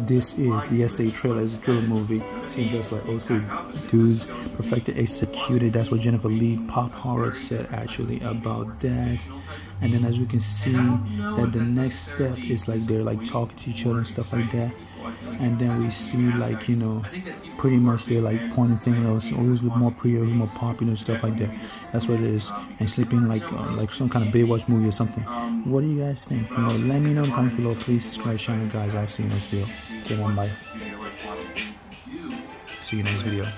This is the Estate Trailers drill movie, seen just like old school dudes, perfected, executed. That's what Jennifer Lee Pop Horror said actually about that. And then as we can see, that the next step is like they're like talking to each other and stuff like that. And then we see like you know, pretty much they're like pointing things out. Always look more prettier, more popular and stuff like that. That's what it is. And sleeping like uh, like some kind of Baywatch movie or something. What do you guys think? You know, let me know in the comments below. Please subscribe, channel, guys. I'll see you next video. Okay, one bye. See you next video.